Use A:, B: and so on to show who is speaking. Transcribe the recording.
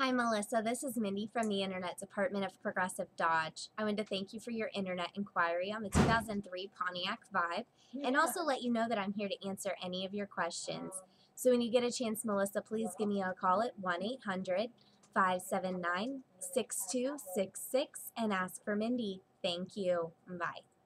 A: Hi, Melissa. This is Mindy from the Internet Department of Progressive Dodge. I want to thank you for your internet inquiry on the 2003 Pontiac Vibe and also let you know that I'm here to answer any of your questions. So when you get a chance, Melissa, please give me a call at 1 800 579 6266 and ask for Mindy. Thank you. Bye.